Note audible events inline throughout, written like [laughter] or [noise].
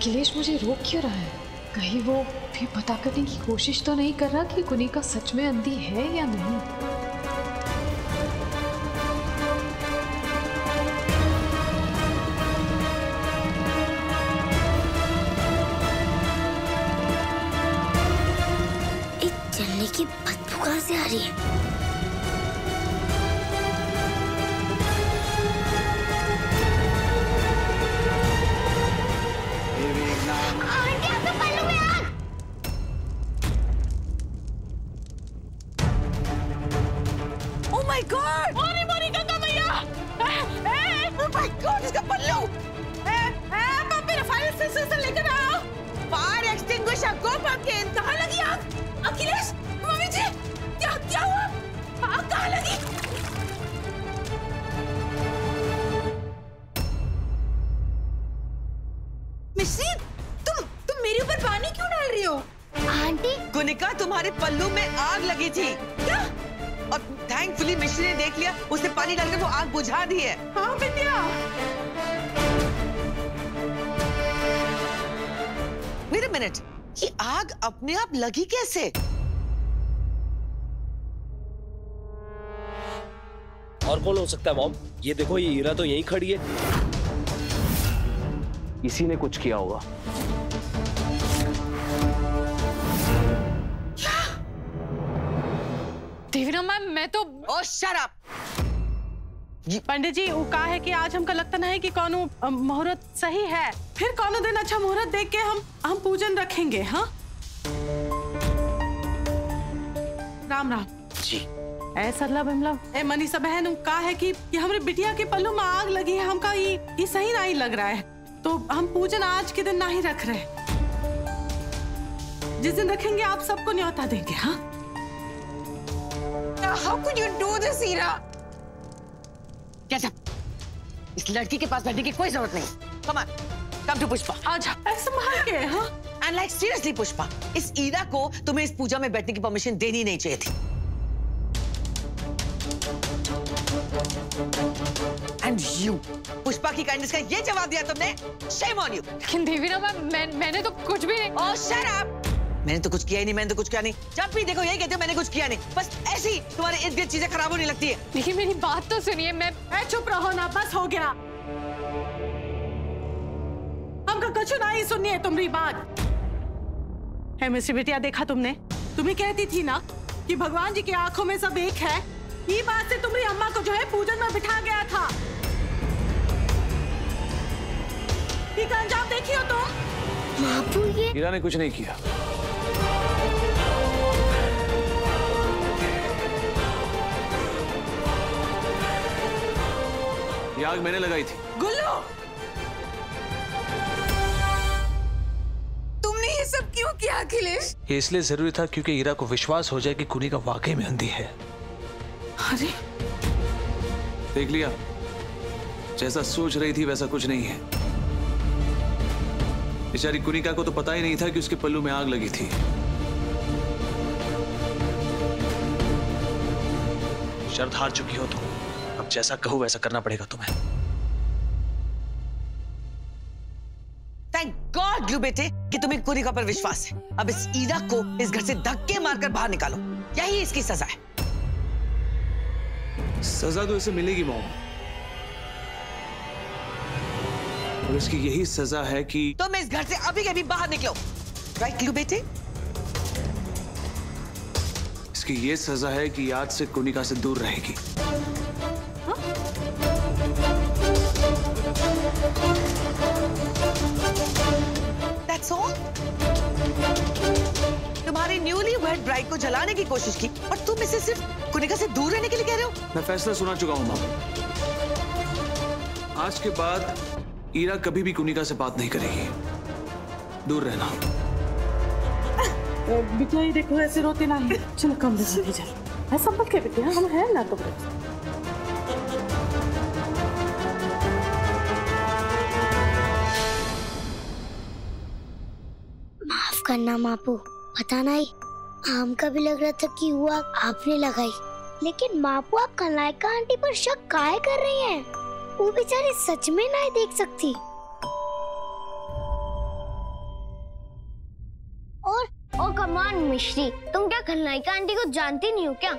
अखिलेश मुझे रोक क्यों रहा है? कहीं वो भी पता करने की कोशिश तो नहीं कर रहा कि कुनिका सच में अंधी है या नहीं? इस जलने की बदबू कहाँ से आ रही है? तुम्हारे पल्लू में आग लगी थी। क्या? और थैंकफुली मिश्री ने देख लिया उसने पानी डालकर वो आग बुझा दी है। हाँ बिटिया वेट अ मिनट ये आग अपने आप लगी कैसे? और कौन हो सकता है मॉम? ये देखो ये हीरा तो यहीं खड़ी है। इसी ने कुछ किया होगा। मैम मैं तो ओ शट पंडित जी वो कहा है कि आज हमका लगता नहीं है कि कौनो मुहूर्त सही है। फिर कौनो दिन अच्छा मुहूर्त देख के हम हम पूजन रखेंगे हाँ? राम राम। जी। ए सरला बिमला ए मनीषा बहन कहा है कि ये हमारी बिटिया के पल्लू में आग लगी है हमका ये ये सही नहीं लग रहा है। तो हम पूजन आज के दिन नहीं रख रहे। जिस दिन रखेंगे आप सबको न्योता देंगे हाँ? How could you do this हीरा कैसा इस लड़की के पास बैठने की कोई ज़रूरत नहीं। Come on come to Pushpa आज संभाल के हाँ? एंड लाइक सीरियसली पुष्पा इस ईरा को तुम्हें इस पूजा में बैठने की परमिशन देनी नहीं चाहिए थी। एंड यू पुष्पा की काइंडनेस का ये जवाब दिया तुमने। शेम ऑन यू लेकिन देवीना मैम मैं, मैंने तो कुछ भी नहीं ओह शट अप मैंने तो कुछ किया ही नहीं मैंने तो कुछ किया नहीं। जब भी देखो यही कहते हो मैंने कुछ किया नहीं। बस ऐसी तुम्हारे इर्द गिर्द चीज़ें खराब होने लगती है। लेकिन मेरी बात तो सुनिए मैं चुप रहो ना बस हो गया। हमका कछु नहीं सुननी है तुम्हारी बात। है मिस्टर बिटिया देखा तुमने? तुम्हें कहती थी ना कि भगवान जी की आँखों में सब एक है? ये बात से तुम्हारी अम्मा को जो है पूजन में बिठा गया था। ठीक अंजाम देखी हो तुम? बापू ये हीरा ने कुछ नहीं किया। ये आग मैंने लगाई थी। गुल्लू! तुमने ये सब क्यों किया अखिलेश? ये इसलिए ज़रूरी था क्योंकि हीरा को विश्वास हो जाए कि कुनी का वाकई में अंधी है। अरे! देख लिया। जैसा सोच रही थी वैसा कुछ नहीं है। बेचारी कुनिका को तो पता ही नहीं था कि उसके पल्लू में आग लगी थी। शर्त हार चुकी हो तुम। अब जैसा कहूँ वैसा करना पड़ेगा तुम्हें। थैंक गॉड ग्लू बेटे कि तुम्हें कुरिका पर विश्वास है। अब इस ईरा को इस घर से धक्के मारकर बाहर निकालो। यही इसकी सजा है। सजा तो इसे मिलेगी मॉम। और इसकी यही सजा है कि तुम इस घर से अभी के अभी बाहर निकलो। राइट ग्लू बेटे? इसकी ये सजा है कि याद से कुनिका से दूर रहेगी। को जलाने की कोशिश की और तुम इसे सिर्फ़ कुनिका से दूर रहने के लिए कह रहे हो? मैं फैसला सुना चुका हूँ मामा आज के बाद ईरा कभी भी कुनिका से बात नहीं करेगी। दूर रहना। बिटिया ये देखो ऐसे रोते नहीं चलो कमरे में ले चल। ऐसा मत के बिटिया हम हैं ना में माफ़ करना मापू। पता नहीं आम का भी लग रहा था कि वो आग आपने लगाई। लेकिन मापू आप कलायका आंटी पर शक काय कर रही हैं? वो बेचारी सच में नहीं देख सकती। और ओ कमान मिश्री तुम क्या खलनायका आंटी को जानती नहीं हो क्या?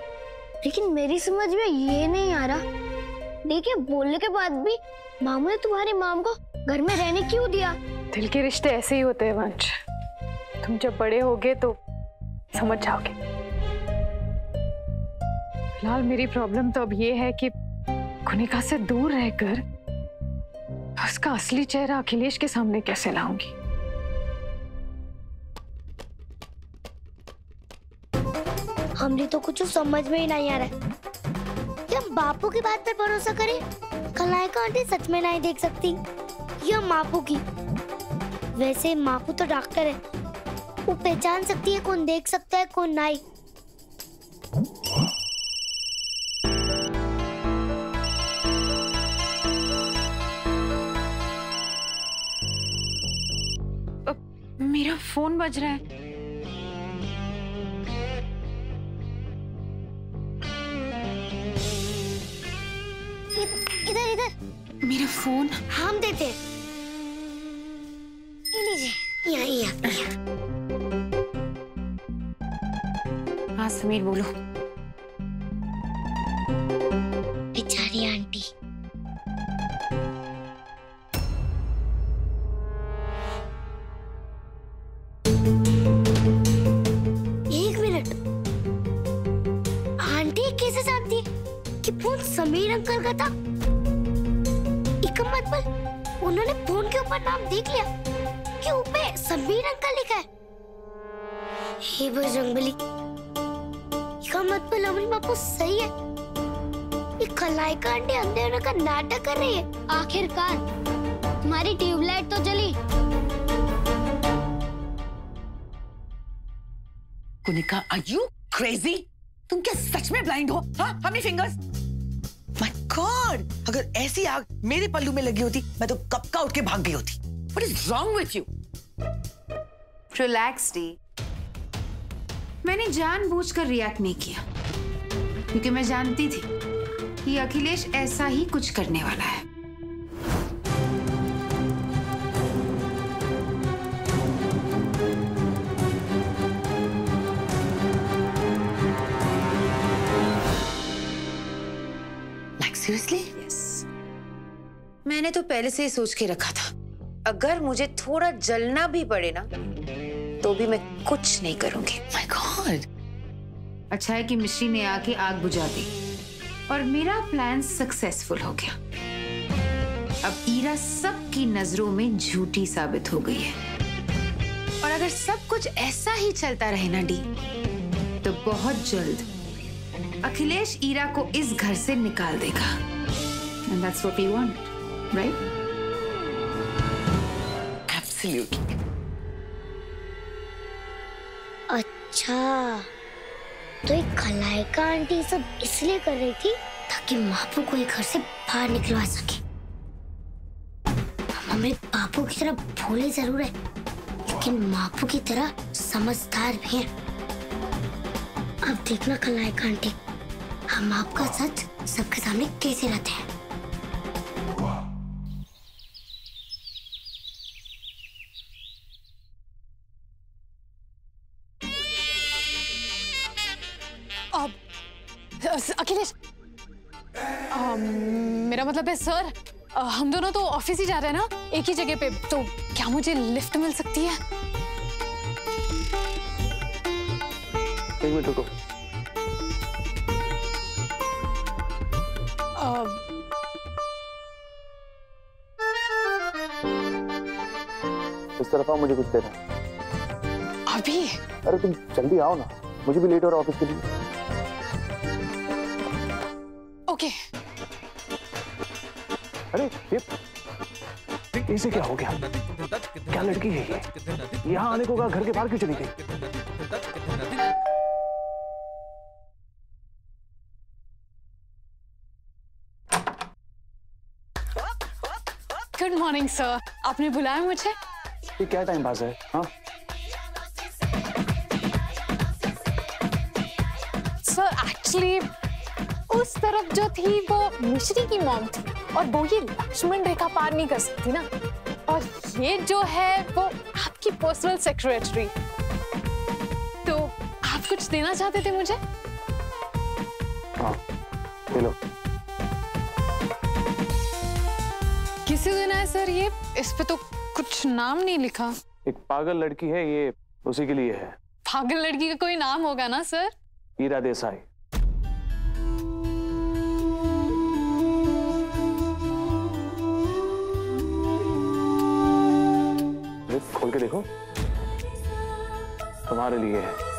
लेकिन मेरी समझ में ये नहीं आ रहा। देखिए बोलने के बाद भी मामू ने तुम्हारी माम को घर में रहने क्यों दिया? दिल के रिश्ते ऐसे ही होते हैं वंश। तुम जब बड़े होगे तो समझ जाओगे। फ़िलहाल मेरी प्रॉब्लम तो अब ये है कि कुनिका से दूर रहकर उसका असली चेहरा अखिलेश के सामने कैसे लाऊँगी? हमने तो कुछ समझ में ही नहीं आ रहा है। हम बापू की बात पर भरोसा करें खलनायिका आंटी सच में नहीं देख सकती? या मापू की। वैसे मापू तो डॉक्टर है वो पहचान सकती है कौन देख सकता है कौन नहीं मेरा फ़ोन बज रहा है। इधर इधर। मेरा फ़ोन। हम देते हैं। ये लीजिए। यहाँ यहाँ। समीर बोलो। बेचारी आंटी। एक मिनट। आंटी कैसे जानती कि फ़ोन समीर अंकल का था? इसका मतलब उन्होंने फ़ोन के ऊपर नाम देख लिया कि ऊपर समीर अंकल लिखा है। हे बजरंगबली इसका मतलब हमारी बापू सही है। ये खलाइका आंटी अंधेरे का नाटक कर रही है। आखिरकार हमारी ट्यूबलाइट तो जली। कुनिका आर यू क्रेजी तुम क्या सच में ब्लाइंड हो? हाँ how many fingers my God अगर ऐसी आग मेरे पल्लू में लगी होती मैं तो कब का उठ के भाग गई होती। What is wrong with you relax D मैंने जानबूझकर रिएक्ट नहीं किया। क्योंकि मैं जानती थी कि अखिलेश ऐसा ही कुछ करने वाला है। यस मैंने तो पहले से ही सोच के रखा था। अगर मुझे थोड़ा जलना भी पड़े ना तो भी मैं कुछ नहीं करूँगी। माय गॉड अच्छा है कि मिश्री ने आके आग बुझा दी। और मेरा प्लान सक्सेसफुल हो गया। अब ईरा सबकी नज़रों में झूठी साबित हो गई है। और अगर सब कुछ ऐसा ही चलता रहे ना डी तो बहुत जल्द अखिलेश ईरा को इस घर से निकाल देगा। And that's what we want right absolutely अच्छा। तो एक खलाइका आंटी सब इसलिए कर रही थी ताकि मापू को घर से बाहर निकलवा सके। हम हमें बापू की तरह भोले ज़रूर है, लेकिन मापू की तरह समझदार भी है। अब देखना खलायका आंटी, हम आपका सच सबके सामने कैसे रहते हैं। अखिलेश। मेरा मतलब है सर हम दोनों तो ऑफ़िस ही जा रहे हैं ना एक ही जगह पे तो क्या मुझे लिफ्ट मिल सकती है? एक मिनट रुको। इस तरफ़ आओ मुझे कुछ देना अभी? अरे तुम जल्दी आओ ना मुझे भी लेट हो रहा है ऑफ़िस के लिए। इसे क्या हो गया? क्या लड़की है ये? यहाँ आने को कहा घर के बाहर क्यों चली गई? गुड मॉर्निंग सर आपने बुलाया मुझे? ये क्या टाइम पास है? हाँ? सर एक्चुअली उस तरफ़ जो थी वो मिश्री की मॉम थी। और वो ये लक्ष्मण रेखा पार नहीं कर सकती ना। और ये जो है वो आपकी पर्सनल सेक्रेटरी तो आप कुछ देना चाहते थे मुझे? हाँ ले किसे देना है सर ये? इस पे तो कुछ नाम नहीं लिखा। एक पागल लड़की है ये उसी के लिए है। पागल लड़की का कोई नाम होगा ना सर? ईरा देसाई। खोल के देखो। तुम्हारे लिए है।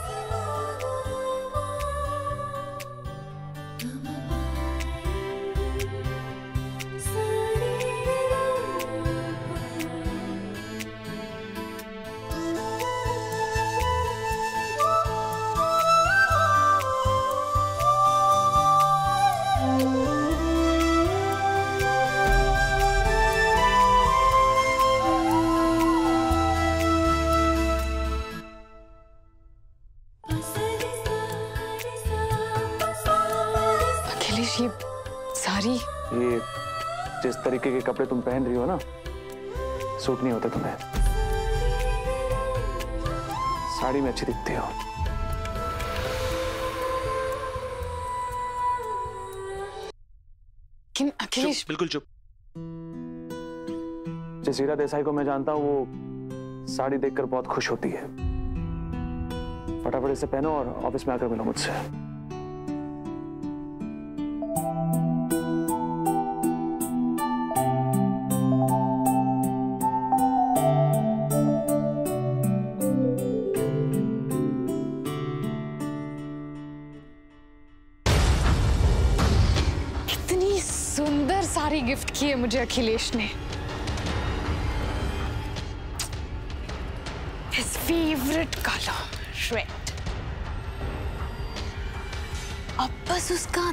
कपड़े तुम पहन रही हो ना सूट नहीं होते तुम्हें। साड़ी में अच्छी दिखती हो। अखिलेश। बिल्कुल चुप। जिस हीरा देसाई को मैं जानता हूँ वो साड़ी देखकर बहुत खुश होती है। फटाफट इसे पहनो और ऑफ़िस में आकर मिलो मुझसे। अखिलेश ने His favorite color, red. अब बस उसका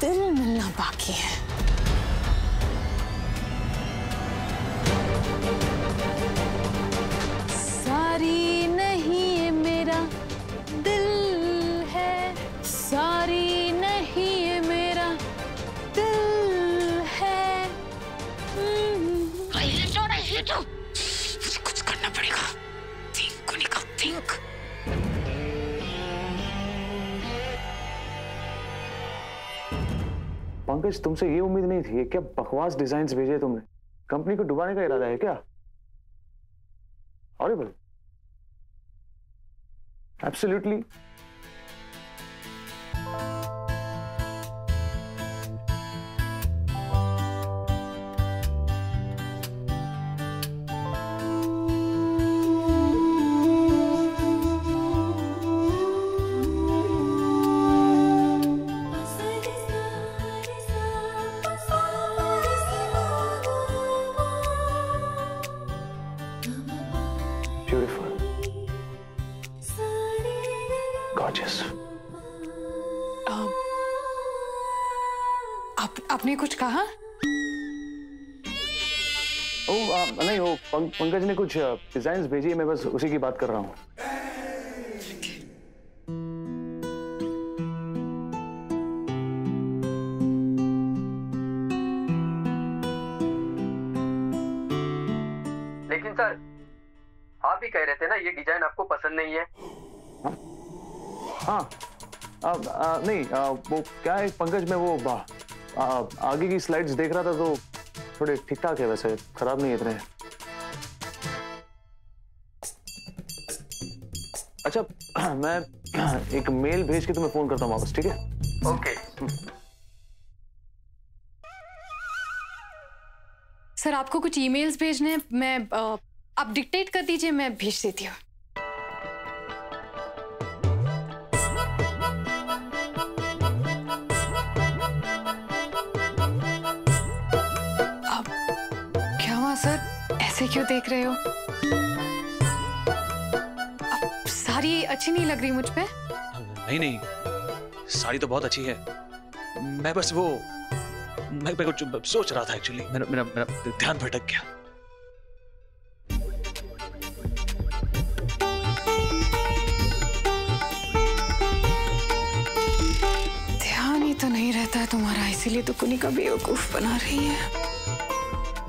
दिल मिलना बाकी है पंकज तुमसे ये उम्मीद नहीं थी क्या बकवास डिज़ाइन भेजे तुमने? कंपनी को डुबाने का इरादा है क्या? और एब्सोल्युटली ओ आ, नहीं वो पंक, पंकज ने कुछ डिज़ाइन भेजी है मैं बस उसी की बात कर रहा हूँ। लेकिन सर आप ही कह रहे थे ना ये डिज़ाइन आपको पसंद नहीं है। हाँ आ, आ, नहीं आ, वो क्या है पंकज में वो बा, आ, आगे की स्लाइड्स देख रहा था तो थोड़े ठीक ठाक है वैसे खराब नहीं इतने। अच्छा [clears throat] मैं [clears throat] एक मेल भेज के तुम्हें फ़ोन करता हूँ वापस ठीक है? ओके। सर आपको कुछ ईमेल्स भेजने हैं? मैं आप डिक्टेट कर दीजिए मैं भेज देती हूँ। क्यों देख रहे हो? अब साड़ी अच्छी नहीं लग रही मुझ पे। नहीं नहीं। साड़ी तो बहुत अच्छी है। मैं बस वो मैं, मैं कुछ सोच रहा था एक्चुअली मेरा मेरा मेरा ध्यान भटक गया। ध्यान ही तो नहीं रहता है तुम्हारा इसीलिए तो कुनी का बेवकूफ़ बना रही है।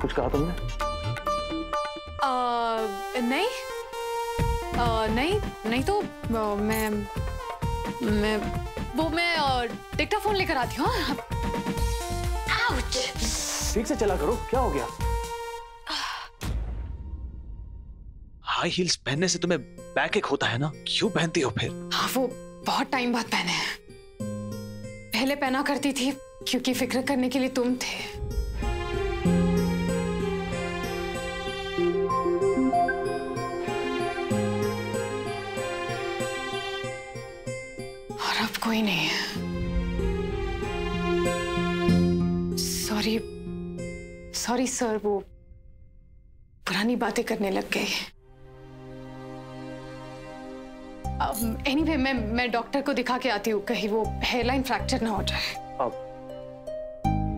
कुछ कहा तुमने? नहीं? आ, नहीं नहीं तो आ, मैं मैं वो मैं डिक्टाफोन लेकर आती हूँ हाँ? ठीक से चला करो क्या हो गया? हाई हील्स पहनने से तुम्हें बैक एक होता है ना? क्यों पहनती हो फिर? हाँ वो बहुत टाइम बाद पहने हैं। पहले पहना करती थी क्योंकि फ़िक्र करने के लिए तुम थे। कोई नहीं है। सॉरी सॉरी सर वो पुरानी बातें करने लग गए एनीवे anyway, मैं मैं डॉक्टर को दिखा के आती हूँ कहीं वो हेयरलाइन फ्रैक्चर ना हो जाए। अब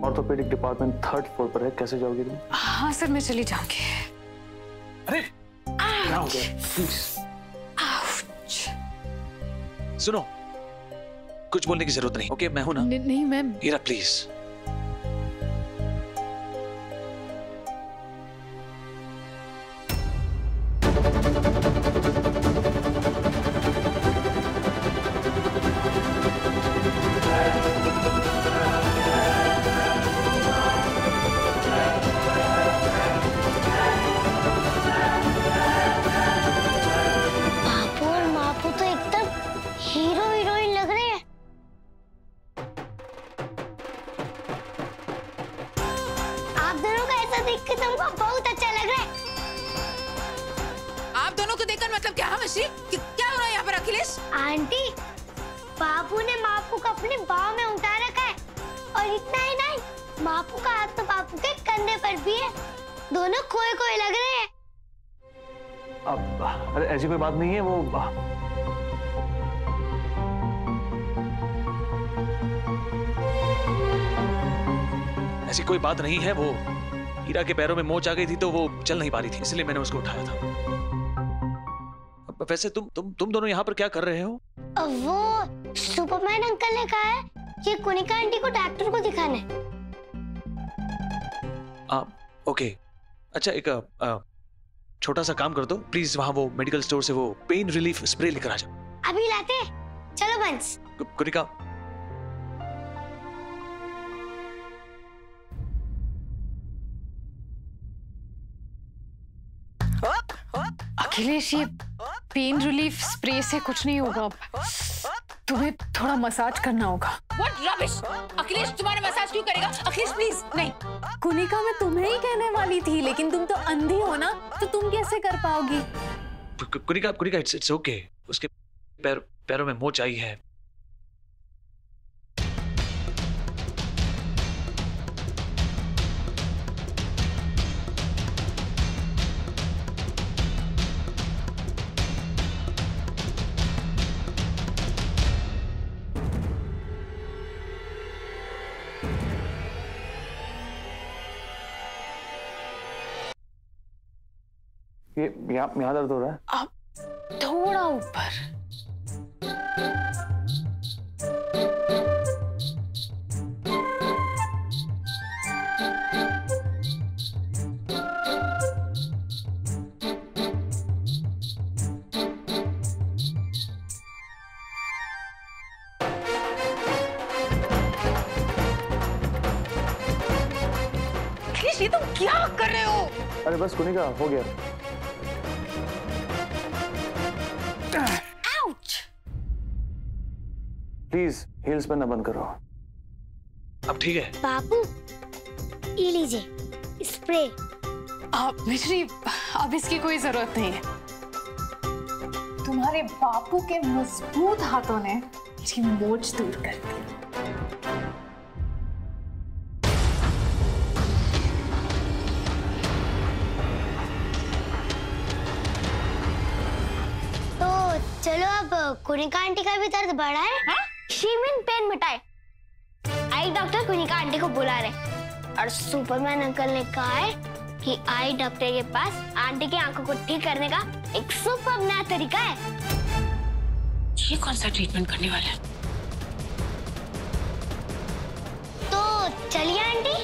ऑर्थोपेडिक डिपार्टमेंट थर्ड फ्लोर पर है कैसे जाओगी तुम? हाँ सर मैं चली जाऊँगी। अरे क्या हो गया? प्लीज़ सुनो कुछ बोलने की ज़रूरत नहीं ओके? मैं हूँ ना। नहीं मैम। हीरा प्लीज़ क्या है मिश्री क्या हो रहा है यहाँ पर अखिलेश? आंटी बाबू ने मापू को अपने बाह में उठा रखा है। और इतना ही नहीं मापू का हाथ तो बापू के कंधे पर भी है। दोनों खोए खोए लग रहे हैं। अब अरे ऐसी कोई बात नहीं है वो ऐसी कोई बात नहीं है वो हीरा के पैरों में मोच आ गई थी तो वो चल नहीं पा रही थी इसलिए मैंने उसको उठाया था। वैसे तुम तुम तुम दोनों यहाँ पर क्या कर रहे हो? वो सुपरमैन अंकल ने कहा है कि कुनिका आंटी को डॉक्टर को दिखाना है। आ, ओके। अच्छा एक आ, छोटा सा काम कर दो। प्लीज़ वहाँ वो मेडिकल स्टोर से वो पेन रिलीफ स्प्रे लेकर आ जाओ। अभी लाते चलो बंस। कुनिका अखिलेश ये पेन रिलीफ स्प्रे से कुछ नहीं होगा तुम्हें थोड़ा मसाज करना होगा। What rubbish! अखिलेश तुम्हारा मसाज क्यों करेगा? अखिलेश प्लीज़ नहीं। कुनिका मैं तुम्हें ही कहने वाली थी लेकिन तुम तो अंधी हो ना तो तुम कैसे कर पाओगी? Kunika Kunika it's it's okay उसके पैर पैरों में मोच आई है। ये यहाँ यहाँ दर्द हो रहा है। अब थोड़ा ऊपर। तुम क्या कर रहे हो? अरे बस कुनिका हो गया। हील्स पहनना बंद करो। अब ठीक है। बाबू ये लीजिए स्प्रे अब मिश्री अब इसकी कोई ज़रूरत नहीं है। तुम्हारे बापू के मज़बूत हाथों ने मेरी मोच दूर कर दी। तो चलो अब कुनिका आंटी का भी दर्द बढ़ा है? शीमिन पेन मिटाए। आई डॉक्टर कुनिका आंटी को बुला रहे। और सुपरमैन अंकल ने कहा है कि आई डॉक्टर के पास आंटी की आँखों को ठीक करने का एक सुपर नया तरीका है। ये कौन सा ट्रीटमेंट करने वाला है? तो चलिए आंटी।